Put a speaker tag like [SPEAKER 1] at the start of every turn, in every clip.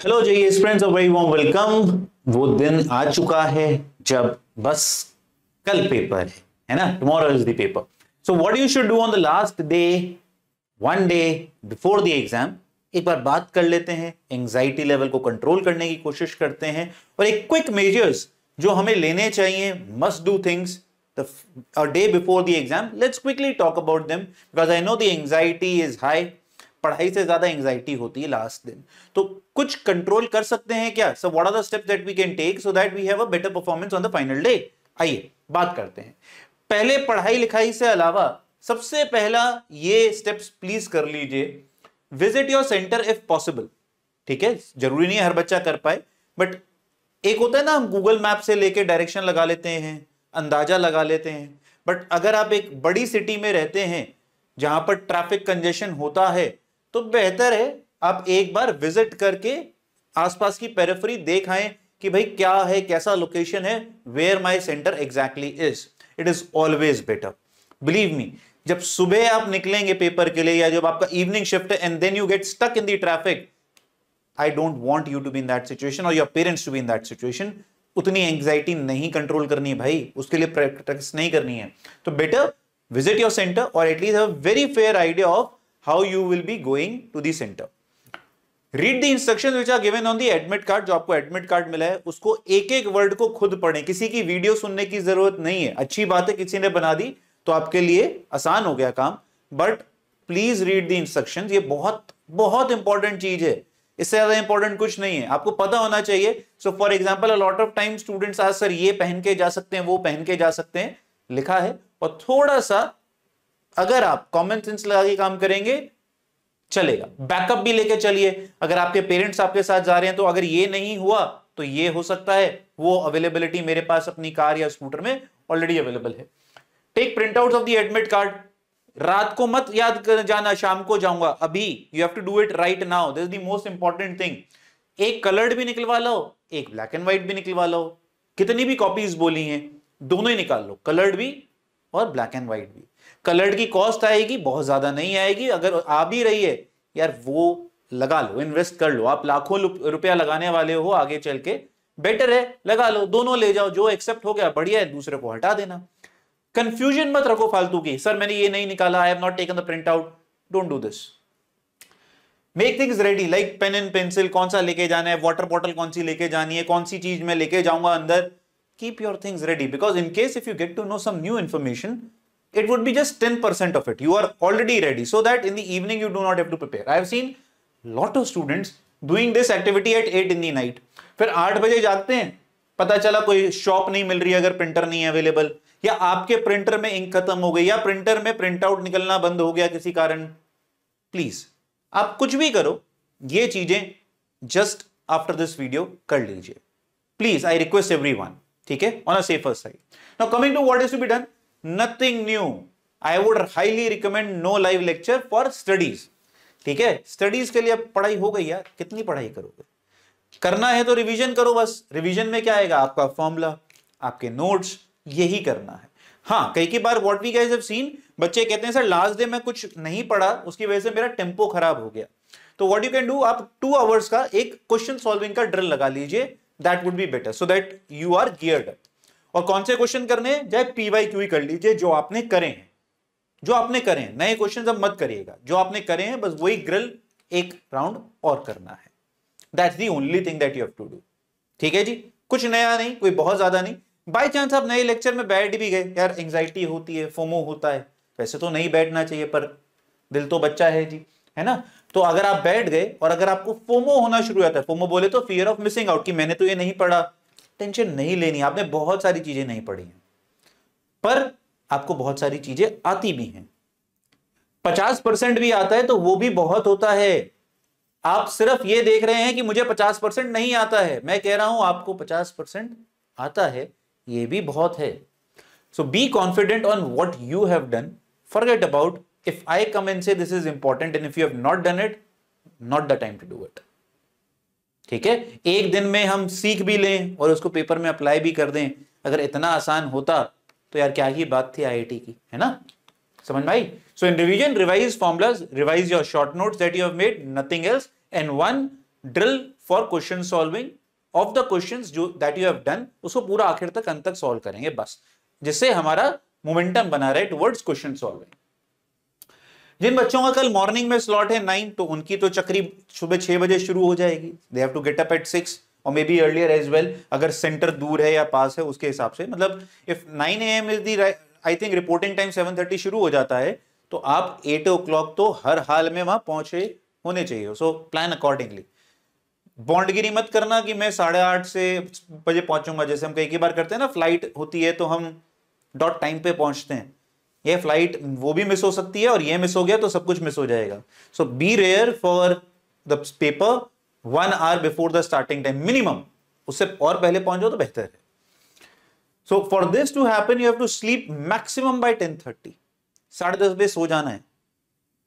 [SPEAKER 1] Hello ji friends of very warm welcome वो दिन आ चुका है जब बस कल पेपर है है ना? Tomorrow is the paper so what you should do on the last day one day before the exam एक बार बात कर लेते हैं एंजाइटी लेवल को कंट्रोल करने की कोशिश करते हैं, और एक क्विक मेजर्स जो हमें लेने चाहिए must do things day before the exam, let's quickly talk about them, because i know the anxiety is high. पढ़ाई से ज़्यादा एंजाइटी होती है लास्ट दिन। तो कुछ कंट्रोल कर सकते हैं क्या? So what are the steps that we can take so that we have a better performance on the final day आइए, बात करते हैं। पहले पढ़ाई लिखाई से अलावा सबसे पहला ये स्टेप्स प्लीज़ कर लीजिए। Visit your centre if possible ठीक है? ज़रूरी नहीं है हर बच्चा कर पाए। बट एक होता है ना, हम गूगल मैप से लेके डायरेक्शन लगा लेते हैं, अंदाज़ा लगा लेते हैं। बट अगर आप एक बड़ी सिटी में रहते हैं, जहाँ पर ट्रैफ़िक कंजेशन होता है तो बेहतर है आप एक बार विज़िट करके आसपास की पेरिफरी देख आए कि भाई क्या है, कैसा लोकेशन है where my centre exactly is it is always better believe me जब सुबह आप निकलेंगे पेपर के लिए या जब आपका इवनिंग शिफ्ट है and then you get stuck in the traffic I don't want you to be in that situation और your parents to be in that situation उतनी एंग्जाइटी नहीं कंट्रोल करनी है भाई, उसके लिए प्रैक्टिस नहीं करनी है. तो बेटर विज़िट योर सेंटर और at least very fair idea of how you will be going to the centre read the instruction which are given on the admit card जो आपको एडमिट कार्ड मिला है, उसको एक एक वर्ड को खुद पढ़ें। किसी की वीडियो सुनने की ज़रूरत नहीं है। अच्छी बात है, किसी ने बना दी तो आपके लिए आसान हो गया काम। But please read the instruction ये बहुत बहुत इंपॉर्टेंट चीज़ है। इससे ज़्यादा इंपॉर्टेंट कुछ नहीं है। आपको पता होना चाहिए। So for example lot of time students आज सर, ये पहन के जा सकते हैं, वो पहन के जा सकते हैं। लिखा है। और थोड़ा सा अगर आप कॉमन सेंस लगा के काम करेंगे, चलेगा। बैकअप भी लेके चलिए। अगर आपके पेरेंट्स आपके साथ जा रहे हैं तो अगर ये नहीं हुआ तो ये हो सकता है, वो अवेलेबिलिटी मेरे पास अपनी कार या स्कूटर में ऑलरेडी अवेलेबल है। Take print out of the admit card रात को मत याद कर जाना, शाम को जाऊँगा। अभी you have to do it right now this the most important thing एक कलर्ड भी निकलवा लो एक ब्लैक एंड व्हाइट भी निकलवा लो कितनी भी कॉपीज बोली हैं, दोनों ही निकाल लो। कलर्ड भी और ब्लैक एंड व्हाइट भी। कलर्ड की कॉस्ट आएगी, बहुत ज़्यादा नहीं आएगी। अगर आ भी रही है यार वो लगा लो इन्वेस्ट कर लो। आप लाखों रुपया लगाने वाले हो आगे चल के। बेटर है, लगा लो, दोनों ले जाओ, जो एक्सेप्ट हो गया, बढ़िया है, दूसरे को हटा देना। कंफ्यूजन मत रखो फालतू की। सर मैंने ये नहीं निकाला I have not taken the print out don't do this make things ready like pen and pencil कौन सा लेके जाना है वाटर बॉटल कौन सी लेके जानी है, कौन सी चीज़ मैं लेके जाऊँगा अंदर। Keep your things ready because in case if you get to know some new information it would be just 10% of it. You are already ready. So that in the evening, you do not have to prepare. I have seen lot of students doing this activity at 8 in the night. फिर 8 बजे जागते हैं। पता चला कोई shop नहीं मिल रही अगर प्रिंटर नहीं है अवेलेबल या आपके प्रिंटर में इंक खत्म हो गई, या प्रिंटर में प्रिंट आउट निकलना बंद हो गया किसी कारण। प्लीज़ आप कुछ भी करो। ये चीज़ें जस्ट आफ्टर दिस वीडियो कर लीजिए। प्लीज़ आई रिक्वेस्ट एवरी ठीक है? On a safer side now coming to what is to be done nothing new I would highly recommend no live lecture for studies ठीक है? Studies के लिए पढ़ाई हो गई यार। कितनी पढ़ाई करोगे? करना है तो रिवीजन करो बस। रिवीजन में क्या आएगा? आपका फॉर्मूला आपके नोट्स यही करना है। हाँ कई की बार what we guys have seen बच्चे कहते हैं, सर लास्ट डे मैं कुछ नहीं पढ़ा, उसकी वजह से मेरा टेंपो खराब हो गया। तो व्हाट यू कैन डू आप टू आवर्स का एक क्वेश्चन सॉल्विंग का ड्रिल लगा लीजिए। That would be better so that you are geared और कौन से क्वेश्चन करने चाहे पीवाई क्यू ही कर लीजिए, जो आपने करे हैं। जो आपने करे नए क्वेश्चन अब मत करिएगा। जो आपने करे हैं, बस वही ग्रिल एक राउंड और करना है। That's the only thing that you have to do ठीक है जी? कुछ नया नहीं, कोई बहुत ज़्यादा नहीं। बाई चांस आप नए लेक्चर में बैठ भी गए। यार एंग्जाइटी होती है, फोमो होता है। वैसे तो नहीं बैठना चाहिए, पर दिल तो बच्चा है जी, है ना? तो अगर आप बैठ गए और अगर आपको फोमो होना शुरू होता है फोमो बोले तो फियर ऑफ़ मिसिंग आउट कि मैंने तो ये नहीं पढ़ा। टेंशन नहीं लेनी, आपने बहुत सारी चीज़ें नहीं पढ़ी हैं। पर आपको बहुत सारी चीज़ें आती भी हैं। पचास परसेंट भी आता है तो वो भी बहुत होता है। आप सिर्फ़ ये देख रहे हैं कि मुझे पचास परसेंट नहीं आता है। मैं कह रहा हूँ, आपको पचास परसेंट आता है, ये भी बहुत है। So be confident on what you have done forget about if I come and say this is important and if you have not done it not the time to do it ठीक है? एक दिन में हम सीख भी लें और उसको पेपर में अप्लाई भी कर दें। अगर इतना आसान होता तो यार क्या ही बात थी आईआईटी की, है ना? समझ भाई? So in revision revise formulas revise your short notes that you have made nothing else and one drill for question solving of the question जो दैट यू हैव डन उसको पूरा आखिर तक अंत तक सॉल्व करेंगे, बस। जिससे हमारा मोमेंटम बना रहे टुवर्ड्स क्वेश्चन सॉल्विंग जिन बच्चों का कल मॉर्निंग में स्लॉट है नाइन तो उनकी तो चक्री सुबह छह बजे शुरू हो जाएगी। They have to get up at six और may be earlier as well अगर सेंटर दूर है या पास है, उसके हिसाब से। मतलब if nine A M is the I think reporting time seven thirty शुरू हो जाता है तो आप एट ओ क्लॉक तो हर हाल में वहाँ पहुँचे होने चाहिए। सो प्लान अकॉर्डिंगली बॉन्डगिरी मत करना कि मैं साढ़े आठ से बजे पहुंचूँगा। जैसे हम कई बार करते हैं ना फ़्लाइट होती है तो हम डॉट टाइम पे पहुँचते हैं। ये फ़्लाइट वो भी मिस हो सकती है और ये मिस हो गया तो सब कुछ मिस हो जाएगा। So be there for the paper one hour before the starting time minimum उससे और पहले पहुँच जाओ तो बेहतर है। So for this to happen you have to sleep maximum by ten thirty साढ़े दस बजे सो जाना है।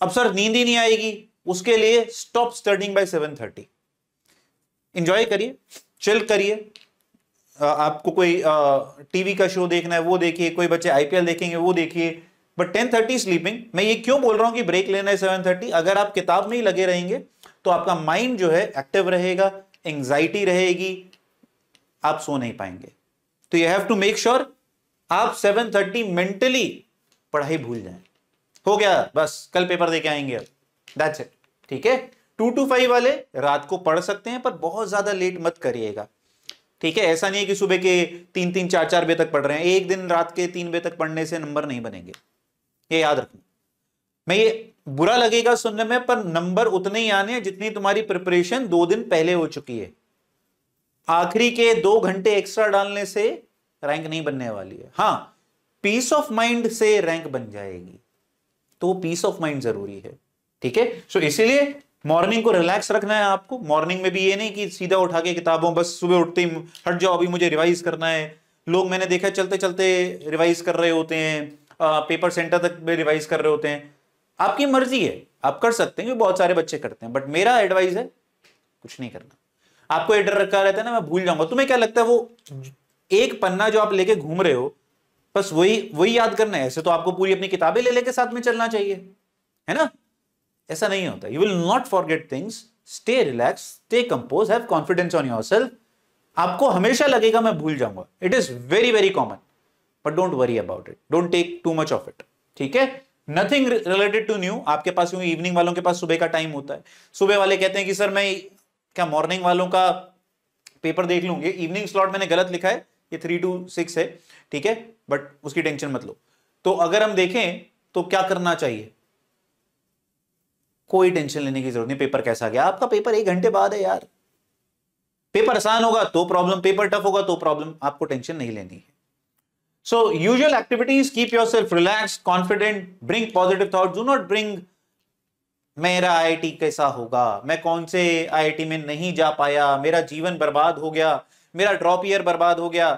[SPEAKER 1] अब सर नींद ही नहीं आएगी। उसके लिए stop studying by seven thirty enjoy करिए चिल करिए। आपको कोई टीवी का शो देखना है, वो देखिए, कोई बच्चे आईपीएल देखेंगे, वो देखिए। बट टेन थर्टी स्लीपिंग मैं ये क्यों बोल रहा हूँ कि ब्रेक लेना है सेवन थर्टी अगर आप किताब में ही लगे रहेंगे तो आपका माइंड जो है एक्टिव रहेगा एंग्जाइटी रहेगी, आप सो नहीं पाएँगे। तो you have to make sure आप 7:30 मेंटली पढ़ाई भूल जाए। हो गया, बस, कल पेपर देके आएँगे अब। दैट्स इट ठीक है? टू टू फाइव वाले रात को पढ़ सकते हैं, पर बहुत ज़्यादा लेट मत करिएगा। ठीक है, ऐसा नहीं है कि सुबह के तीन तीन, चार चार बजे तक पढ़ रहे हैं। एक दिन रात के तीन बजे तक पढ़ने से नंबर नहीं बनेंगे। ये याद रखना। मैं ये बुरा लगेगा सुनने में, पर नंबर उतने ही आने जितनी तुम्हारी प्रिपरेशन दो दिन पहले हो चुकी है। आखिरी के दो घंटे एक्स्ट्रा डालने से रैंक नहीं बनने वाली है। हाँ पीस ऑफ़ माइंड से रैंक बन जाएगी। तो पीस ऑफ़ माइंड ज़रूरी है। ठीक है? सो इसीलिए मॉर्निंग को रिलैक्स रखना है आपको। मॉर्निंग में भी ये नहीं कि सीधा उठा के किताबों बस सुबह उठते ही हट जाओ अभी मुझे रिवाइज करना है। लोग मैंने देखा चलते चलते रिवाइज कर रहे होते हैं आ, पेपर सेंटर तक में रिवाइज कर रहे होते हैं। आपकी मर्ज़ी है आप कर सकते हैं बहुत सारे बच्चे करते हैं बट मेरा एडवाइस है कुछ नहीं करना। आपको एडर रखा रहता है ना मैं भूल जाऊँगा। तुम्हें क्या लगता है वो एक पन्ना जो आप लेके घूम रहे हो बस वही वही याद करना है। ऐसे तो आपको पूरी अपनी किताबें ले लेके साथ में चलना चाहिए है ना? ऐसा नहीं होता। You will not forget things stay relax stay compose have confidence on yourself आपको हमेशा लगेगा मैं भूल जाऊँगा। It is very very common but don't worry about it don't take too much of it ठीक है? नथिंग रिलेटेड टू न्यू आपके पास क्योंकि इवनिंग वालों के पास सुबह का टाइम होता है। सुबह वाले कहते हैं कि, सर, मैं क्या मॉर्निंग वालों का पेपर देख लूँगी इवनिंग स्लॉट मैंने गलत लिखा है। ये थ्री टू सिक्स है। ठीक है? बट उसकी टेंशन मत लो। तो अगर हम देखें तो क्या करना चाहिए? कोई टेंशन लेने की ज़रूरत नहीं पेपर कैसा गया? आपका पेपर एक घंटे बाद है यार। पेपर आसान होगा तो प्रॉब्लम पेपर टफ होगा तो प्रॉब्लम आपको टेंशन नहीं लेनी है। So usual activities, keep yourself relaxed, confident, bring positive thoughts. Do not bring मेरा आईआईटी कैसा होगा? मैं कौन से आईआईटी में नहीं जा पाया? मेरा जीवन बर्बाद हो गया मेरा ड्रॉप ईयर बर्बाद हो गया।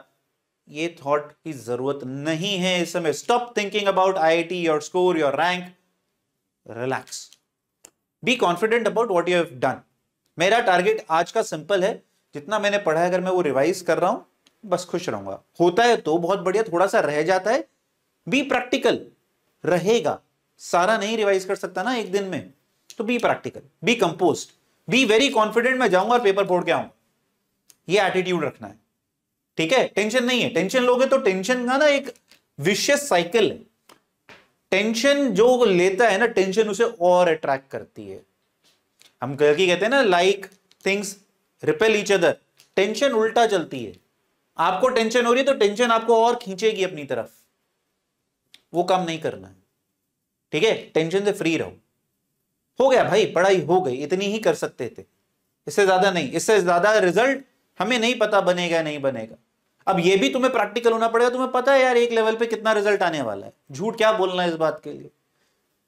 [SPEAKER 1] ये थॉट की ज़रूरत नहीं है इस समय। Stop thinking about IIT your score your rank relax be confident about what you have done मेरा टारगेट आज का सिंपल है। जितना मैंने पढ़ा है, अगर मैं वो रिवाइज कर रहा हूँ, बस खुश रहूँगा। होता है तो बहुत बढ़िया, थोड़ा सा रह जाता है। बी प्रैक्टिकल रहेगा। सारा नहीं रिवाइज कर सकता ना एक दिन में। तो be practical be composed be very confident मैं जाऊँगा और पेपर फोड़ के आऊँगा। ये एटीट्यूड रखना है। ठीक है? टेंशन नहीं है। टेंशन लोगे तो टेंशन का ना एक विशेष साइकिल है। टेंशन जो लेता है ना टेंशन उसे और अट्रैक्ट करती है। हम कहते हैं ना like things repel each other tension उल्टा चलती है। आपको टेंशन हो रही है तो टेंशन आपको और खींचेगी अपनी तरफ़। वो काम नहीं करना है। ठीक है? टेंशन से फ्री रहो। हो गया भाई, पढ़ाई हो गई, इतनी ही कर सकते थे। इससे ज़्यादा नहीं। इससे ज़्यादा रिज़ल्ट हमें नहीं पता बनेगा, नहीं बनेगा। अब ये भी तुम्हें प्रैक्टिकल होना पड़ेगा। तुम्हें पता है यार, एक लेवल पे कितना रिज़ल्ट आने वाला है। झूठ क्या बोलना है इस बात के लिए?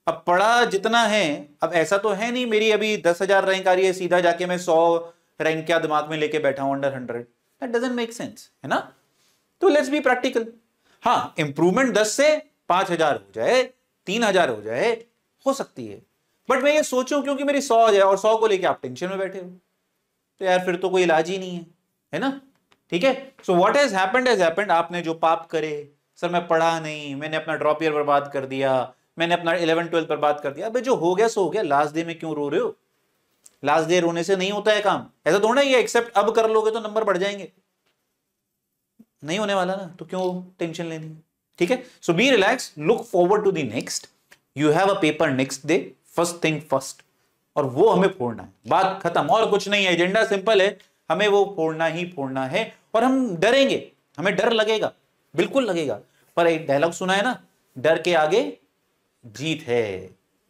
[SPEAKER 1] अब पढ़ा जितना है, अब ऐसा तो है नहीं मेरी अभी दस हज़ार रैंक आ रही है, सीधा जाके मैं सौ रैंक क्या दिमाग में लेके बैठा हूँ under hundred that doesn't make sense है ना? तो लेट्स बी प्रैक्टिकल हाँ इंप्रूवमेंट दस से पाँच हज़ार हो जाए, तीन हज़ार हो जाए, हो सकती है। बट मैं ये सोचूं क्योंकि मेरी सौ हो जाए और सौ को लेके आप टेंशन में बैठे हो। तो यार फिर तो कोई इलाज ही नहीं है है ना? ठीक है? So what has happened has happened आपने जो पाप करे, सर मैं पढ़ा नहीं, मैंने अपना ड्रॉप ईयर बर्बाद कर दिया, मैंने अपना इलेवन ट्वेल्थ बर्बाद कर दिया। अबे जो हो गया, सो हो गया। लास्ट डे में क्यों रो रहे हो? लास्ट डे रोने से नहीं होता है काम। ऐसा थोड़ा है एक्सेप्ट अब कर लोगे तो नंबर बढ़ जाएँगे। नहीं होने वाला ना तो क्यों टेंशन लेनी? ठीक है? So be relax look forward to the next you have a paper next day first thing first और वो हमें फोड़ना है। बात खत्म। और कुछ नहीं है। एजेंडा सिंपल है। हमें वो फोड़ना ही फोड़ना है और हम डरेंगे, हमें डर लगेगा, बिल्कुल लगेगा। पर एक डायलॉग सुना है ना, डर के आगे जीत है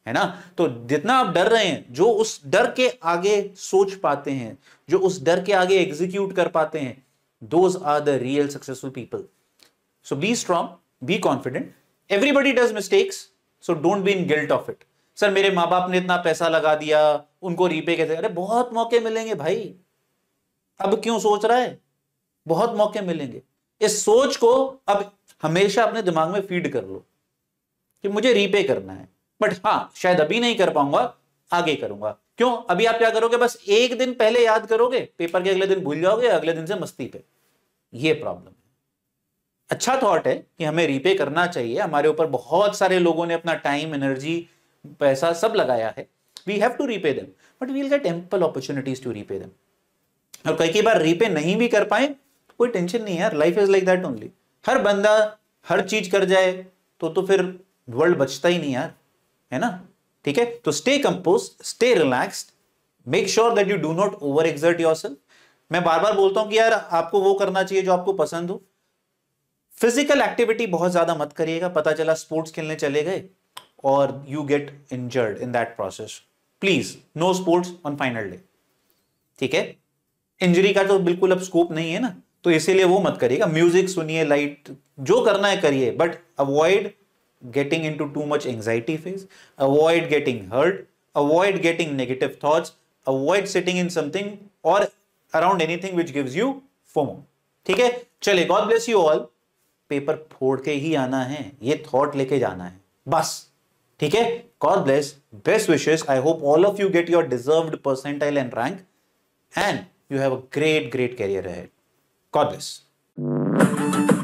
[SPEAKER 1] है ना? तो जितना आप डर रहे हैं, जो उस डर के आगे सोच पाते हैं, जो उस डर के आगे एग्जीक्यूट कर पाते हैं those are the real successful people so be strong be confident everybody does mistakes so don't be in guilt of it sir मेरे माँ बाप ने इतना पैसा लगा दिया, उनको रीपे कैसे अरे, बहुत मौके मिलेंगे भाई। अब क्यों सोच रहा है? बहुत मौके मिलेंगे। इस सोच को अब हमेशा अपने दिमाग में फ़ीड कर लो कि मुझे रीपे करना है। बट हाँ शायद अभी नहीं कर पाऊँगा, आगे करूँगा। क्यों? अभी आप क्या करोगे? बस एक दिन पहले याद करोगे पेपर के अगले दिन भूल जाओगे, अगले दिन से मस्ती पे। ये प्रॉब्लम है। अच्छा थॉट है कि हमें रीपे करना चाहिए। हमारे ऊपर बहुत सारे लोगों ने अपना टाइम एनर्जी पैसा सब लगाया है। We have to repay them but we'll get ample opportunities to repay them और कई कई बार रीपे नहीं भी कर पाए, कोई टेंशन नहीं यार life is like that only हर बंदा हर चीज़ कर जाए तो तो फिर वर्ल्ड बचता ही नहीं यार, है ना? ठीक है? तो stay compose stay relaxed make sure that you do not over exert your मैं बार बार बोलता हूँ कि यार, आपको वो करना चाहिए जो आपको पसंद हो। फ़िज़िकल एक्टिविटी बहुत ज़्यादा मत करिएगा, पता चला स्पोर्ट्स खेलने चले गए, और you get injured in that process please no sports on final day ठीक है? इंजरी का तो बिल्कुल अब स्कोप नहीं है ना तो इसीलिए वो मत करिएगा। म्यूज़िक सुनिए लाइट जो करना है करिए but avoid getting into too much anxiety phase, avoid getting hurt avoid getting negative thoughts, avoid sitting in something or around anything which gives you FOMO. ठीक है? चले God bless you all paper फोड़ के ही आना है ये thought लेके जाना है बस। ठीक है? God bless best wishes I hope all of you get your deserved percentile and rank and you have a great great career है God bless.